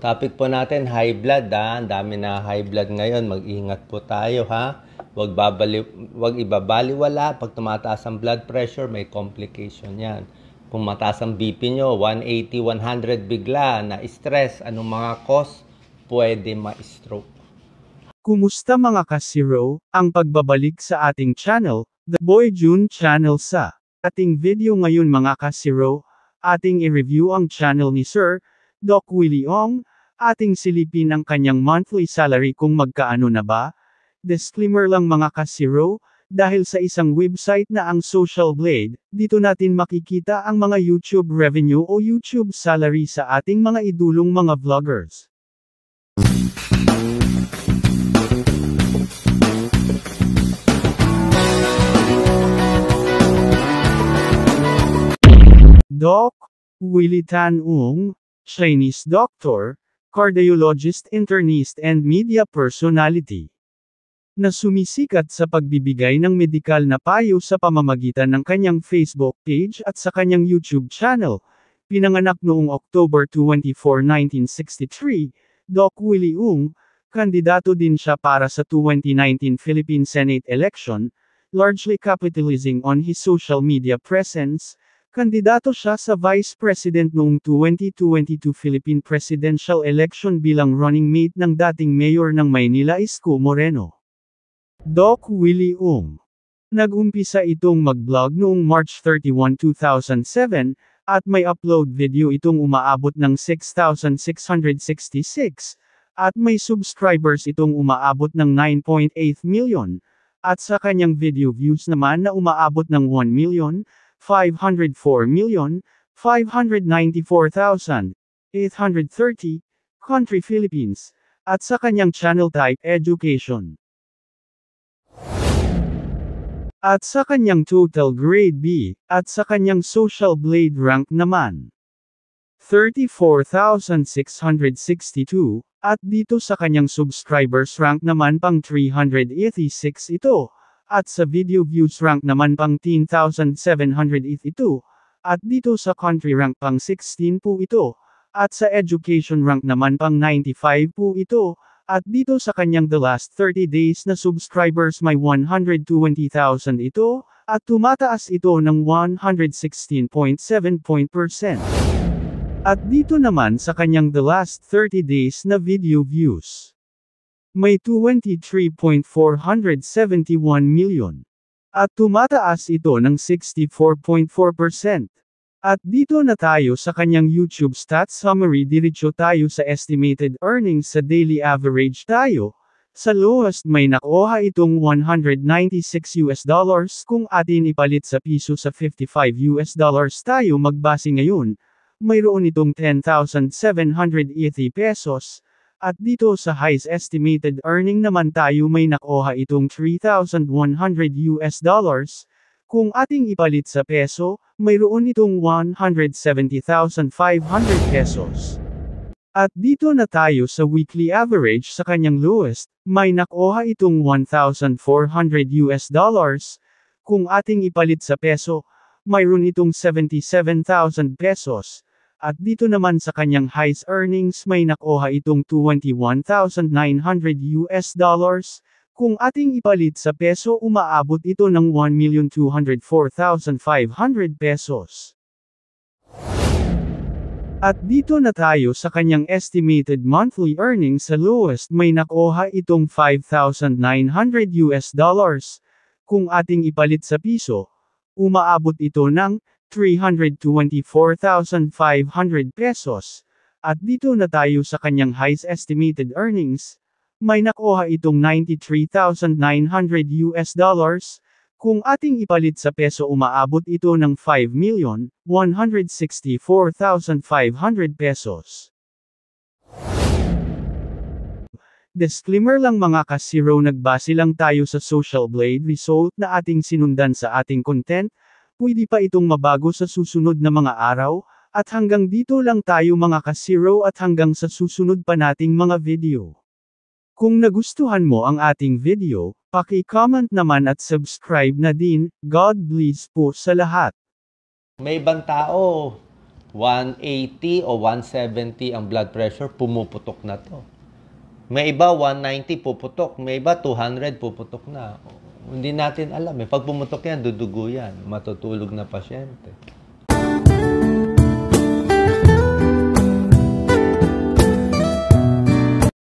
Topic po natin, high blood ha. Ang dami na high blood ngayon. Mag-ingat po tayo ha. Huwag, babali, huwag ibabaliwala. Pag tumataas ang blood pressure, may complication yan. Kung mataas ang BP nyo, 180, 100 bigla, na stress, anong mga cause, pwede ma-stroke. Kumusta mga ka-zero, ang pagbabalik sa ating channel, The Boy June Channel sa ating video ngayon mga ka-zero, ating i-review ang channel ni Sir, Doc Willie Ong, ating silipin ang kanyang monthly salary kung magkaano na ba. Disclaimer lang mga ka-zero, dahil sa isang website na ang Social Blade, dito natin makikita ang mga YouTube revenue o YouTube salary sa ating mga idulong mga vloggers. Doc Willie Tan Ung, Chinese doctor, cardiologist internist and media personality. Na sumisikat sa pagbibigay ng medikal na payo sa pamamagitan ng kanyang Facebook page at sa kanyang YouTube channel. Pinanganak noong October 24, 1963, Doc Willie Ung, kandidato din siya para sa 2019 Philippine Senate election, largely capitalizing on his social media presence, Kandidato siya sa Vice President noong 2022 Philippine Presidential Election bilang running mate ng dating mayor ng Maynila Isko Moreno. Doc Willie Ung. Nag-umpisa itong mag-vlog noong March 31, 2007, at may upload video itong umaabot ng 6,666, at may subscribers itong umaabot ng 9.8 million, at sa kanyang video views naman na umaabot ng 1 million, 504,594,830, Country Philippines, at sa kanyang channel type Education. At sa kanyang total grade B, at sa kanyang social blade rank naman. 34,662, at dito sa kanyang subscribers rank naman pang 386 ito. At sa video views rank naman pang 10,700 ito. At dito sa country rank pang 16 po ito. At sa education rank naman pang 95 po ito. At dito sa kanyang the last 30 days na subscribers may 120,000 ito. At tumataas ito ng 116.7 percent. At dito naman sa kanyang the last 30 days na video views. May 23.471 million. At tumataas ito ng 64.4%. At dito na tayo sa kanyang YouTube stats summary diretso tayo sa estimated earnings sa daily average tayo. Sa lowest may nakuha itong 196 US dollars kung atin ipalit sa piso sa 55 US dollars tayo magbase ngayon. Mayroon itong 10,780 pesos. At dito sa highest estimated earning naman tayo may nakuha itong 3,100 US dollars. Kung ating ipalit sa peso, mayroon itong 170,500 pesos. At dito na tayo sa weekly average sa kanyang lowest, may nakuha itong 1,400 US dollars. Kung ating ipalit sa peso, mayroon itong 77,000 pesos. At dito naman sa kanyang highest earnings may nakuha itong 21,900 US dollars. Kung ating ipalit sa peso umaabot ito ng 1,204,500 pesos. At dito na tayo sa kanyang estimated monthly earnings sa lowest may nakuha itong 5,900 US dollars. Kung ating ipalit sa piso, umaabot ito ng 324,500 pesos. At dito na tayo sa kanyang highest estimated earnings. May nakuha itong 93,900 US dollars. Kung ating ipalit sa peso umaabot ito ng 5,164,500 pesos. Disclaimer lang mga ka-zero nagbase lang tayo sa Social Blade result na ating sinundan sa ating content, Pwede pa itong mabago sa susunod na mga araw, at hanggang dito lang tayo mga ka-zero at hanggang sa susunod pa nating mga video. Kung nagustuhan mo ang ating video, paki-comment naman at subscribe na din, God bless po sa lahat. May ibang tao, 180 o 170 ang blood pressure, pumuputok na to. May iba 190 puputok, may iba 200 puputok na. Hindi natin alam eh. Pag pumutok yan, dudugo yan. Matutulog na pasyente.